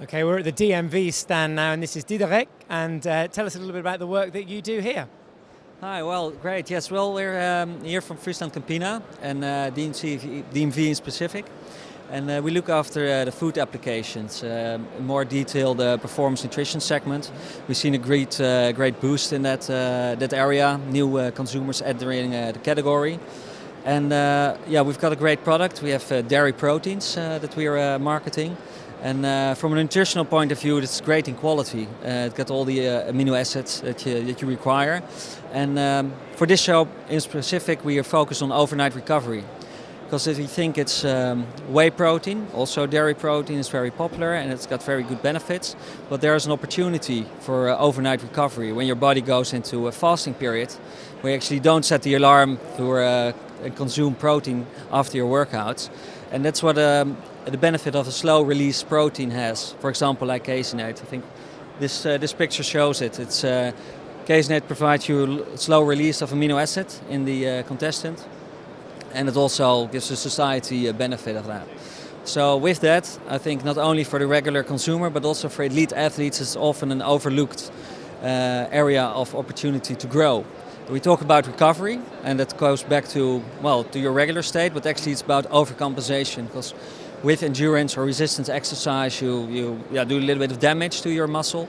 Okay, we're at the DMV stand now, and this is Diderek. And uh, tell us a little bit about the work that you do here. Hi, well, great. Yes, well, we're um, here from Friesland Campina and uh, DMV, DMV in specific. And uh, we look after uh, the food applications, uh, more detailed uh, performance nutrition segment. We've seen a great, uh, great boost in that, uh, that area, new uh, consumers entering the category. And yeah, we've got a great product. We have dairy proteins that we are marketing. And uh, from a nutritional point of view, it's great in quality. Uh, it's got all the uh, amino acids that you, that you require. And um, for this show in specific, we are focused on overnight recovery. Because if you think it's um, whey protein, also dairy protein is very popular and it's got very good benefits. But there's an opportunity for overnight recovery when your body goes into a fasting period, you actually don't set the alarm to uh, consume protein after your workouts. And that's what um, the benefit of a slow release protein has. For example, like caseinate. I think this uh, this picture shows it. It's uh, caseinate provides you a slow release of amino acid in the uh, contestant, and it also gives the satiety a benefit of that. So with that, I think not only for the regular consumer, but also for elite athletes, it's often an overlooked uh, area of opportunity to grow. We talk about recovery, and that goes back to well to your regular state, but actually it's about overcompensation because with endurance or resistance exercise, you, you yeah, do a little bit of damage to your muscle.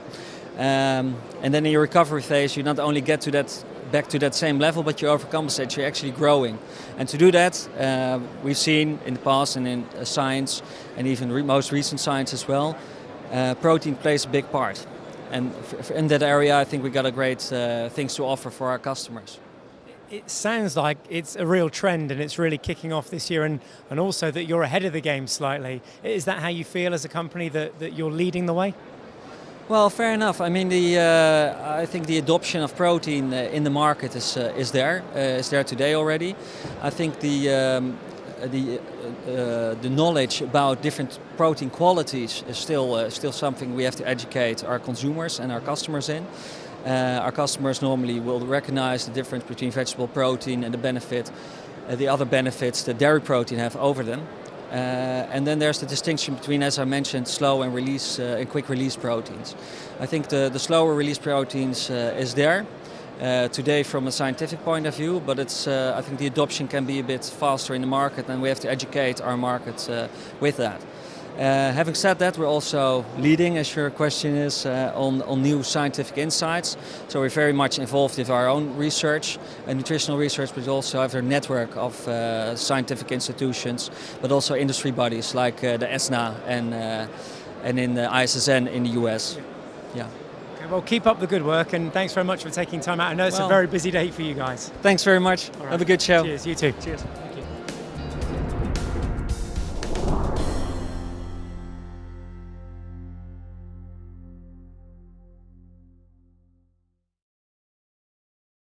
Um, and then in your recovery phase, you not only get to that back to that same level, but you overcompensate. You're actually growing, and to do that, uh, we've seen in the past and in uh, science, and even re most recent science as well, uh, protein plays a big part. And in that area, I think we got a great uh, things to offer for our customers it sounds like it's a real trend and it's really kicking off this year and, and also that you're ahead of the game slightly. Is that how you feel as a company that, that you're leading the way? Well, fair enough. I mean, the uh, I think the adoption of protein uh, in the market is uh, is there. Uh, is there today already. I think the um, the uh, the knowledge about different protein qualities is still uh, still something we have to educate our consumers and our customers in. Uh, our customers normally will recognize the difference between vegetable protein and the benefit, uh, the other benefits that dairy protein have over them. Uh, and then there's the distinction between, as I mentioned, slow and release uh, and quick release proteins. I think the, the slower release proteins uh, is there uh, today from a scientific point of view, but it's I think the adoption can be a bit faster in the market, and we have to educate our market with that. Uh, having said that, we're also leading, as your question is, uh, on, on new scientific insights. So we're very much involved with our own research, and nutritional research, but also have a network of uh, scientific institutions, but also industry bodies like uh, the ESSNA and, uh, and in the ISSN in the US. Yeah. Okay, well, keep up the good work, and thanks very much for taking time out. I know it's well, a very busy day for you guys. Thanks very much. Right. Have a good show. Cheers, you too. Cheers.